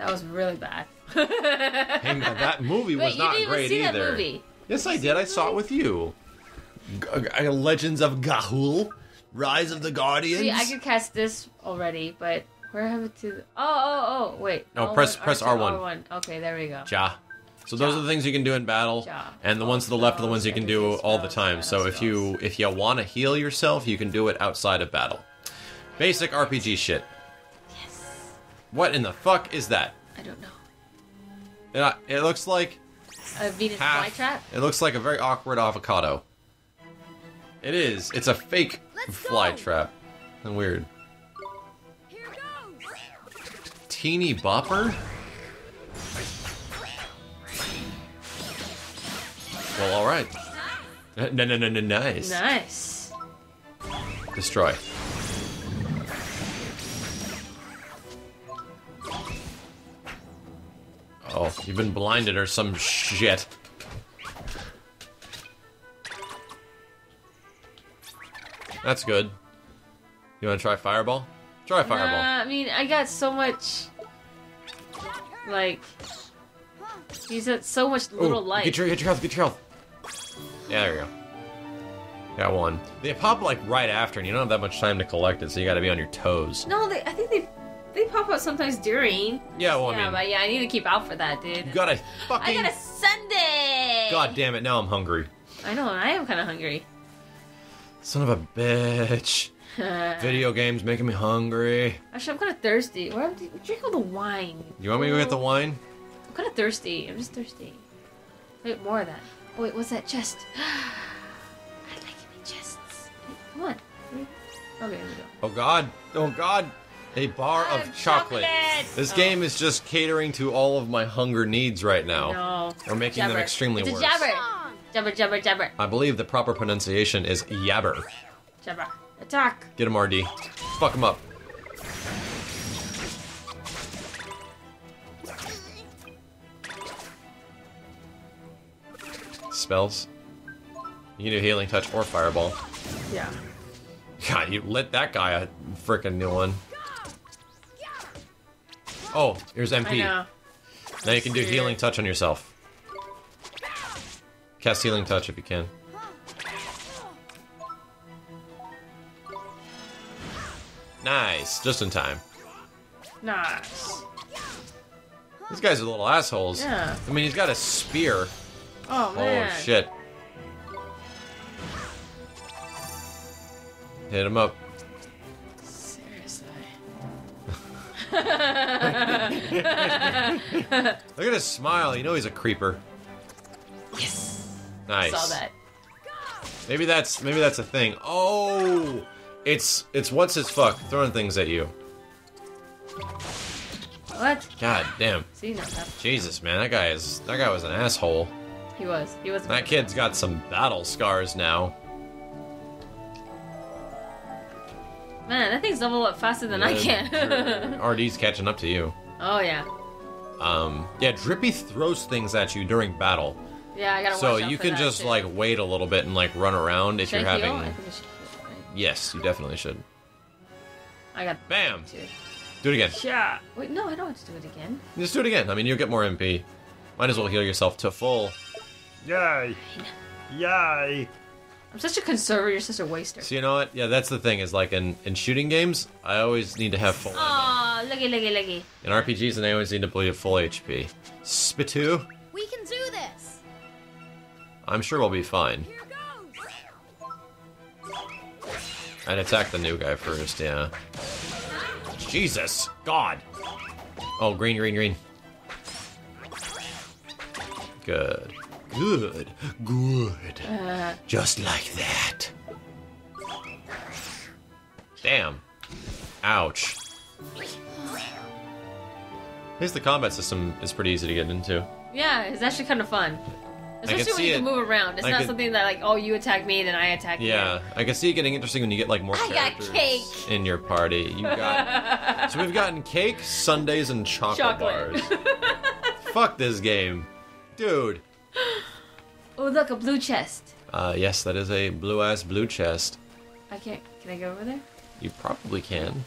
That was really bad. Hey, man, that movie was Wait, you not didn't even great see either. that movie. Yes, I did. I saw it with you. G- uh, G- uh, Legends of Ga'Hoole, Rise of the Guardians. See, I could cast this already, but where have it to? Oh, oh, oh, wait. No, L1, press- oh, press R1. R1. Okay, there we go. Ja. So those are the things you can do in battle, Ja. and the ones to the left are the ones you can do all the time. So if you if you want to heal yourself, you can do it outside of battle. Basic RPG shit. What in the fuck is that? I don't know. Uh, It looks like A Venus half. flytrap. It looks like a very awkward avocado. It is. It's a fake Let's fly trap. And weird. Here goes. Teeny bopper. Well, all right. No, no, no, no, nice. Nice. Destroy. You've been blinded or some shit. That's good. You want to try fireball? Try fireball. Nah, I mean, I got so much. Like. He's at so much little Ooh, light. Get your, get your health, get your health. Yeah, there you go. Got one. They pop like right after, and you don't have that much time to collect it, so you got to be on your toes. No, they. I think they. They pop up sometimes during. Yeah, well, I mean, but yeah, I need to keep out for that, dude. you got a fucking. I got a Sunday. God damn it! Now I'm hungry. I know. I am kind of hungry. Son of a bitch. Video games making me hungry. Actually, I'm kind of thirsty. You drink all the wine? You want me to go get the wine? I'm kind of thirsty. I'm just thirsty. Wait, more of that. Oh, wait, what's that chest? I like any chests. Wait, come on. Okay, here we go. Oh god. Oh god. A bar of chocolate. chocolate! This Oh. game is just catering to all of my hunger needs right now. No. Or making them Jabber. extremely it's worse. jabber. Jabber, jabber, jabber. I believe the proper pronunciation is yabber. Jabber. Attack. Get him, RD. Fuck him up. Spells. You can do healing touch or fireball. Yeah. God, you lit that guy a freaking new one. Oh, here's MP. Now you can do healing touch on yourself. Cast healing touch if you can. Nice, just in time. Nice. These guys are little assholes. Yeah. I mean, he's got a spear. Oh, oh man. Oh shit. Hit him up. Look at his smile. You know he's a creeper. Yes. Nice. Saw that. Maybe that's maybe that's a thing. Oh, it's it's what's his fuck throwing things at you. What? God damn. See, no, that, Jesus, man, that guy is that guy was an asshole. he was. He was. That kid's got some battle scars now. Man, that thing's level up faster than I can. RD's catching up to you. oh yeah. Um, yeah, Drippy throws things at you during battle, Yeah, I gotta. so watch out you for can that, just too. like wait a little bit and like run around if Should you're I heal? having. I think I should heal, right? Yes, you definitely should. I got Bam. two. Do it again. Yeah. Wait, no, I don't want to do it again. Just do it again. I mean, you'll get more MP. Might as well heal yourself to full. Yay! Yay! I'm such a conservative. You're such a waster. So you know what? Yeah, that's the thing. Is like in in shooting games, I always need to have full. ammo. Aw, looky, looky, looky. In RPGs, and I always need to bleed at full HP. Spitu, We can do this. I'm sure we'll be fine. Here goes. I'd attack the new guy first, yeah. Jesus, God. Oh, green, green, green. Good. Good. Good. Uh, Just like that. Damn. Ouch. At least the combat system is pretty easy to get into. yeah, it's actually kind of fun. Especially when you can it. move around. It's I not could- something that like, oh, you attack me, then I attack you. Yeah, I can see it getting interesting when you get like more I got characters cake. in your party. You got so we've gotten cake, sundaes, and chocolate, Chocolate. bars. Fuck this game, dude. Oh, look, a blue chest. Uh, yes, that is a blue ass blue chest. I can't. Can I go over there? You probably can.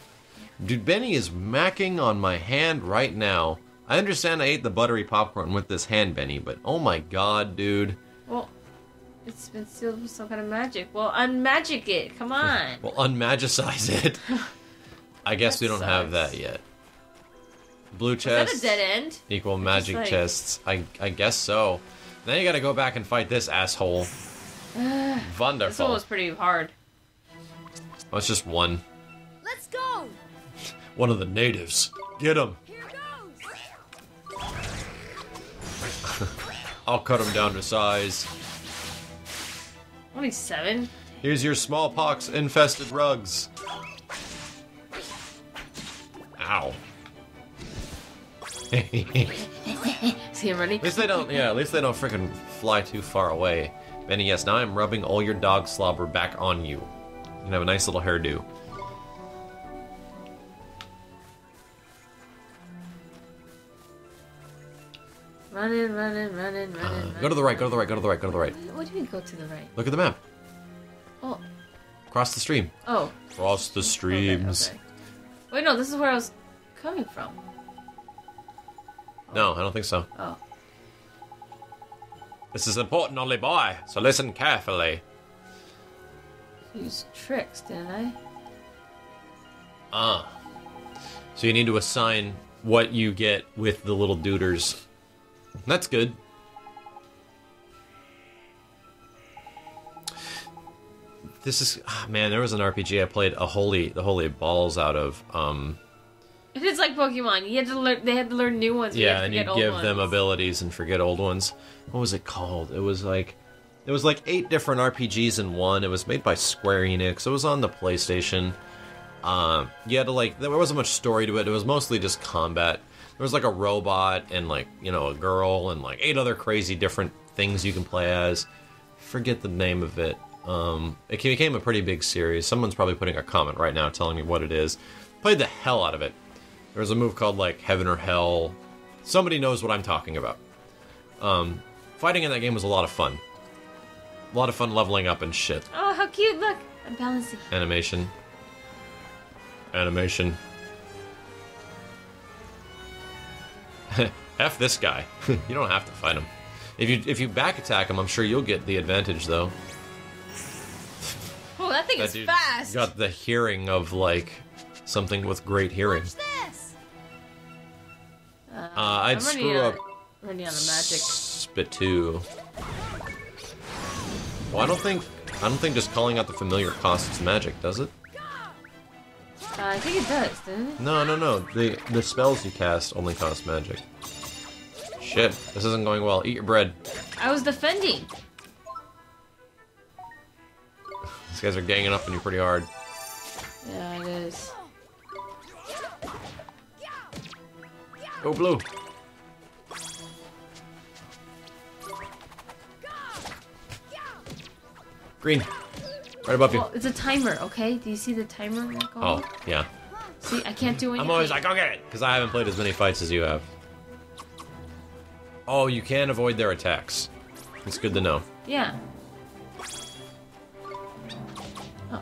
Dude, Benny is macking on my hand right now. I understand I ate the buttery popcorn with this hand, Benny, but oh my god, dude. Well, it's been sealed with some kind of magic. Well, unmagic it. Come on. Well, unmagicize it. I guess That we don't have that yet. Blue Is that chest a dead end? equal magic like- chests. I I guess so. Now you gotta go back and fight this asshole. Wonderful. This one Wonderful. was pretty hard. Oh, it's just one. Let's go. One of the natives. Get him. Here goes. I'll cut him down to size. Only seven. Here's your smallpox infested rugs. Ow. at him running. least they don't, yeah, at least they don't freaking fly too far away. Benny, yes, now I'm rubbing all your dog slobber back on you. You can have a nice little hairdo. Running, running, running, running. Uh, Go to the right, go to the right, go to the right, go to the right. running. What do you mean go to the right? Look at the map. Oh, Cross the stream. oh. Cross the okay, streams. okay. Wait, no, this is where I was coming from. No, I don't think so. Oh. This is important only boy, so listen carefully. Used tricks, didn't I? Ah. So you need to assign what you get with the little duders. That's good. This is ah, man. There was an RPG I played a holy the holy balls out of. Um, Pokemon. You had to learn. They had to learn new ones. but you had yeah, and you give them abilities and forget old ones. What was it called? It was like it was like eight different RPGs in one. It was made by Square Enix. It was on the PlayStation. Um, you had to like there wasn't much story to it. It was mostly just combat. There was like a robot and like you know a girl and like eight other crazy different things you can play as. Forget the name of it. Um, it became a pretty big series. Someone's probably putting a comment right now telling me what it is. Played the hell out of it. There was a move called like Heaven or Hell. Somebody knows what I'm talking about. Um, fighting in that game was a lot of fun. A lot of fun leveling up and shit. Oh, how cute! Look, I'm balancing. Animation. Animation. F this guy. you don't have to fight him. If you if you back attack him, I'm sure you'll get the advantage though. Oh, that thing That is fast. got the hearing of like something with great hearing. Uh, I'd screw up out, running out of magic. Well, I don't think I don't think just calling out the familiar costs magic, does it? Uh, I think it does, doesn't it? No, no, no. The the spells you cast only cost magic. Shit, this isn't going well. Eat your bread. I was defending. These guys are ganging up on you pretty hard. Yeah, it is. Go blue. Green. Right above you. It's a timer, okay? Do you see the timer going? Oh, yeah. See, I can't do anything. I'm always like, go get it! Because I haven't played as many fights as you have. Oh, you can avoid their attacks. It's good to know. Yeah. Oh,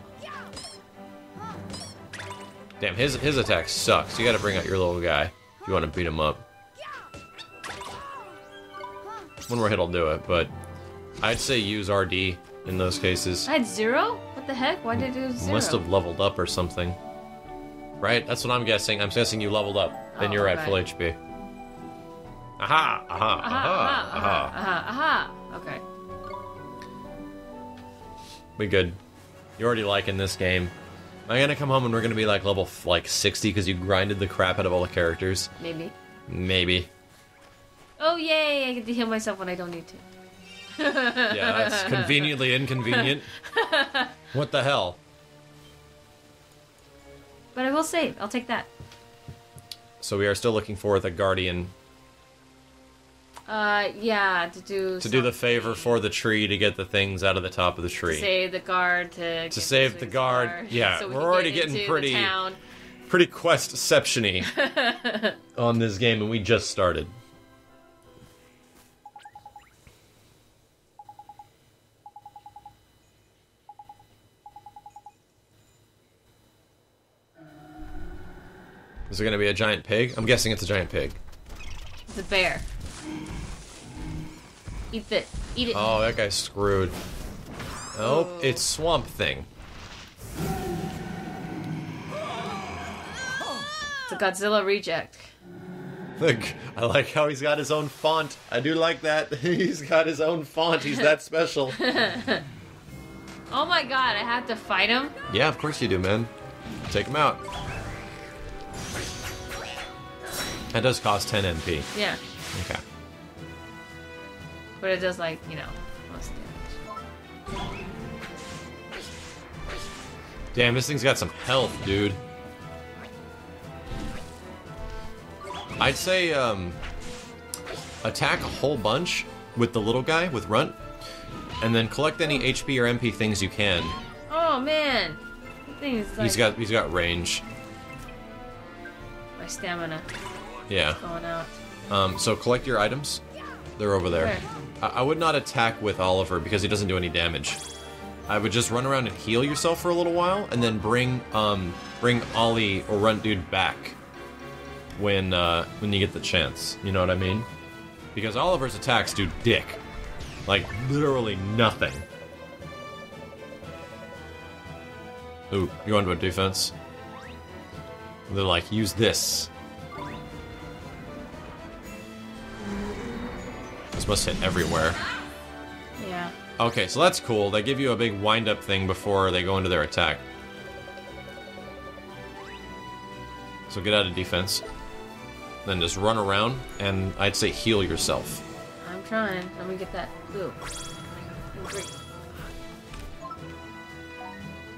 Damn, his his attack sucks. You gotta bring out your little guy if you want to beat him up. One more hit will do it, but I'd say use RD in those cases. I had zero? What the heck? Why did it do zero? Must have leveled up or something. Right? That's what I'm guessing. I'm guessing you leveled up. Then Oh, you're at full HP. Aha! Aha! Aha, Aha! aha, Aha! aha, aha, aha. Okay. We good. You're already liking this game. Am gonna come home and we're gonna be like level like 60 because you grinded the crap out of all the characters? Maybe. Maybe. Oh, yay! I get to heal myself when I don't need to. Yeah, that's conveniently inconvenient. What the hell? But I will save. I'll take that. So we are still looking for the guardian Uh, yeah, to do to do the favor for the tree to get the things out of the top of the to tree. save the guard to To save the guard. Yeah, so we we're can already get getting into pretty- town. Pretty questception-y on this game, and we just started. Is it gonna be a giant pig? I'm guessing it's a giant pig. It's a bear. Eat it. Eat it. Oh, that guy's screwed. Nope, oh. it's Swamp Thing. It's a Godzilla reject. Look, I like how he's got his own font. I do like that. he's got his own font. He's that special. Oh my god, I have to fight him? yeah, of course you do, man. Take him out. That does cost 10 MP. Yeah. Okay. But it does like, you know, most damage. Damn, this thing's got some health, dude. I'd say, um, attack a whole bunch with the little guy, with Runt, and then collect any HP or MP things you can. Oh man! That thing is like He's got he's got range. my stamina Yeah. going out. Um, so collect your items. They're over there. Where? I, I would not attack with Oliver because he doesn't do any damage. I would just run around and heal yourself for a little while, and then bring um bring Ollie or Runt Dude back when uh, when you get the chance. You know what I mean? Because Oliver's attacks do dick, like literally nothing. Ooh, you want to a defense? They're like, use this. Must hit everywhere. Yeah. Okay, so that's cool. They give you a big wind-up thing before they go into their attack. So get out of defense. Then just run around, and I'd say heal yourself. I'm trying. Let me get that blue.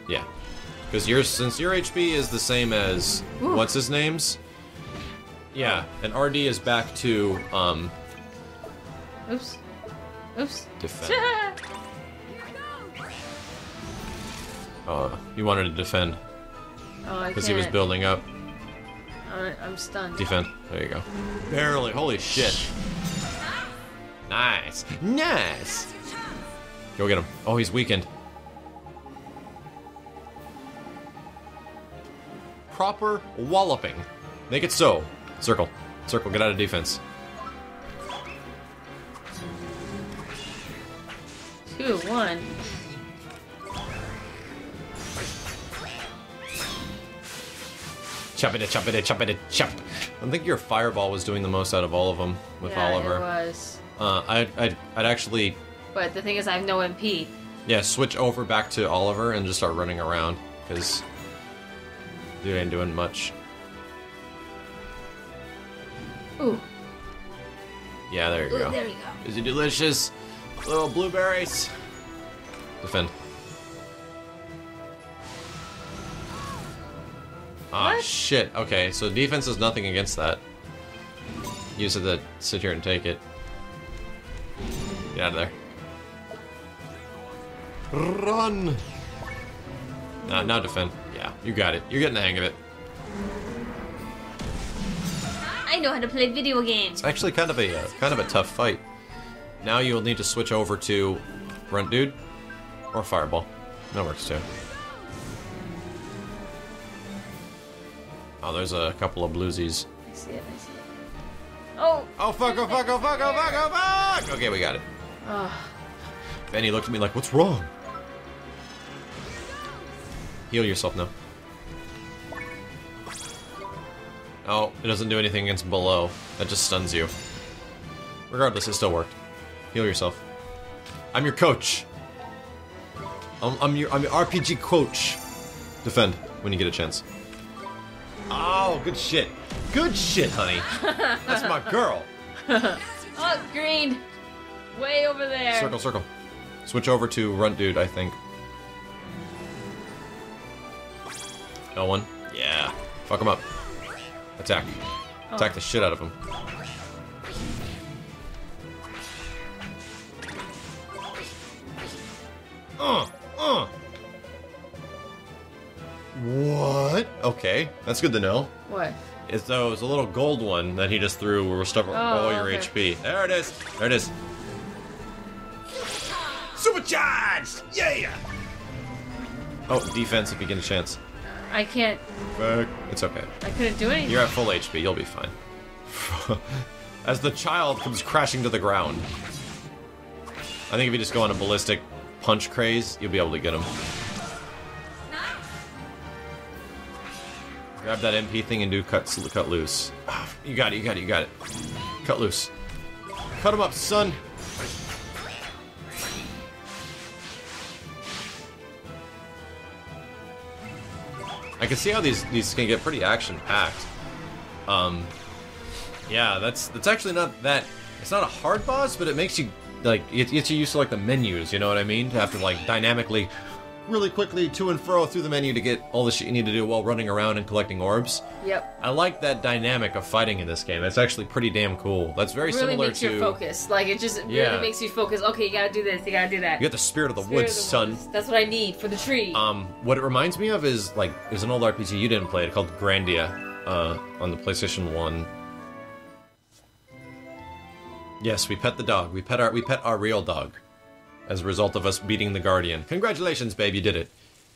Yeah. Because your since your HP is the same as Ooh. what's his name's, yeah, and RD is back to um Oops. Oops. defend. Uh, you wanted to defend oh, I because he was building up. I'm stunned. Defend. There you go. Barely. Holy shit. Nice. Nice. Go get him. Oh, he's weakened. Proper walloping. Make it so. Circle. Circle. Get out of defense. Two, one. Chop it, chop it, chop it, chop. I think your fireball was doing the most out of all of them with yeah, Oliver. It was. Uh, I'd, I'd, I'd actually But the thing is, I have no MP. Yeah, switch over back to Oliver and just start running around, because dude ain't doing much. Ooh. Yeah, there you Ooh, go. there you go. Is it delicious? Little blueberries. Defend. Ah, What? shit. Okay, so defense is nothing against that. You just have to sit here and take it. Get out of there. Run! Now, now defend. Yeah, you got it. You're getting the hang of it. I know how to play video games. It's actually kind of a uh, kind of a tough fight. Now you'll need to switch over to Runt Dude or Fireball. That works too. Oh, there's a couple of bluesies. I see it. I see it. Oh. Oh fuck! Oh fuck! Oh fuck! Oh fuck! Oh fuck! Okay, we got it. Oh. Benny looked at me like, "What's wrong?" Heal yourself now. Oh, it doesn't do anything against below. That just stuns you. Regardless, it still worked. Heal yourself. I'm your coach. I'm, I'm your I'm your RPG coach. Defend when you get a chance. Oh, good shit. Good shit, honey. That's my girl. Oh, green. Way over there. Circle, circle. Switch over to Runt Dude, I think. L1. Yeah. Fuck him up. Attack. Oh. Attack the shit out of him. Uh, uh. What? Okay, that's good to know. What? It's though it's a little gold one that he just threw will restore all your okay. HP. There it is. There it is. Supercharged! Yeah! Oh, defense if you get a chance. I can't. Fuck. It's okay. I couldn't do anything. You're at full HP. You'll be fine. as the child comes crashing to the ground. I think if you just go on a ballistic punch craze, you'll be able to get him. Grab that MP thing and do cut cut loose. Ah, You got it, you got it, you got it. Cut loose. Cut him up, son. I can see how these these can get pretty action packed. Um, yeah, that's that's actually not that. It's not a hard boss, but it makes you like it gets you used to like the menus. You know what I mean? To have to like dynamically, really quickly to and fro through the menu to get all the shit you need to do while running around and collecting orbs. Yep. I like that dynamic of fighting in this game. That's actually pretty damn cool. That's very really similar makes to you focus. Like it just Yeah. really makes you focus. Okay, you gotta do this. You gotta do that. you got the spirit of the Spirit woods, of the son. woods. That's what I need for the tree. Um, what it reminds me of is like there's an old RPG you didn't play it called Grandia, uh, on the PlayStation One. Yes, we pet the dog. We pet our we pet our real dog, as a result of us beating the Guardian. Congratulations, babe, you did it.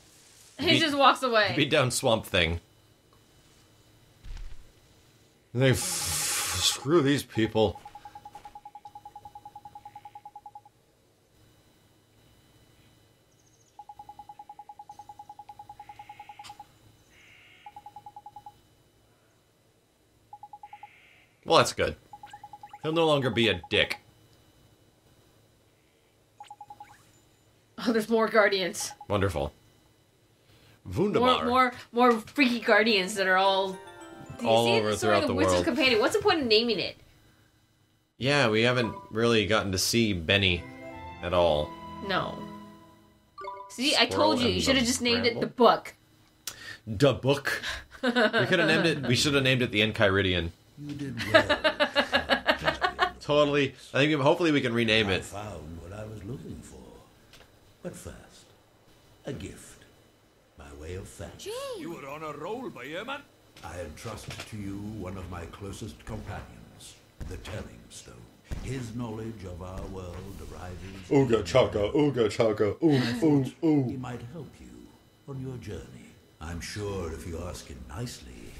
he beat- just walks away. Beat down Swamp Thing. They f- screw these people. Well, that's good. He'll no longer be a dick. Oh, there's more guardians. Wonderful. More, Wunderbar. more, more freaky guardians that are all. All see over the story of throughout the the world. Companion? What's the point of naming it? Yeah, we haven't really gotten to see Benny at all. No. See, I told you. You should have the just named it the book. The book. we could have named it. We should have named it the Enchiridion. You did well. Totally. I think hopefully we can rename I it. found what I was looking for. But first, a gift. By way of thanks. Gee, You were on a roll, by you, man. I entrust to you one of my closest companions, the Telling Stone. His knowledge of our world arises. Ooga chaka, ooga chaka, I ooh, ooh, He might help you on your journey. I'm sure if you ask him nicely,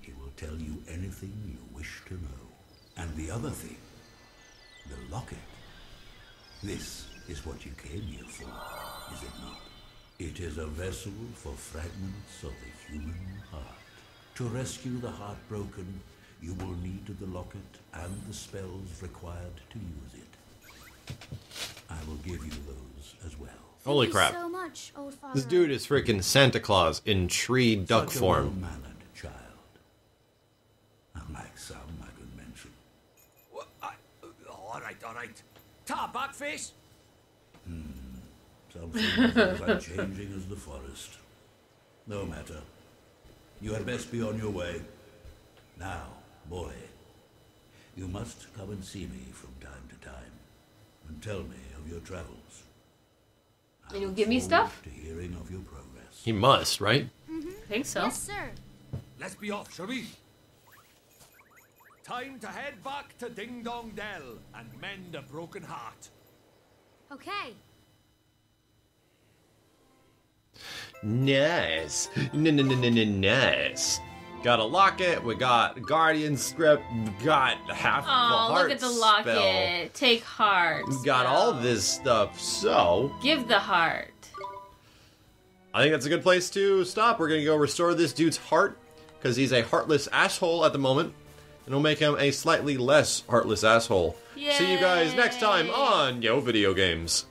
he will tell you anything you wish to know. And the other thing, the locket. This is what you came here for, is it not? It is a vessel for fragments of the human heart. To rescue the heartbroken, you will need the locket and the spells required to use it. I will give you those as well. Holy crap. you so much, old father. This dude is freaking Santa Claus in tree duck Such a form. well-mannered child. Unlike some I could mention. What? I, uh, all right, all right. Ta, backface. Hmm. Some things are as unchanging as the forest. No matter. You had best be on your way. Now, boy, you must come and see me from time to time and tell me of your travels. I And you'll give me stuff? To hearing of your progress. He must, right? I think so. Yes, sir. Let's be off, shall we? Time to head back to Ding Dong Dell and mend a broken heart. Okay. Nice. Nice. Got a locket. We got Guardian script. We got half the Oh, heart look at the locket. spell. Take heart. We got all this stuff. So Give the heart. I think that's a good place to stop. We're gonna go restore this dude's heart because he's a heartless asshole at the moment, and we'll make him a slightly less heartless asshole. See you guys next time on Yo Video Games.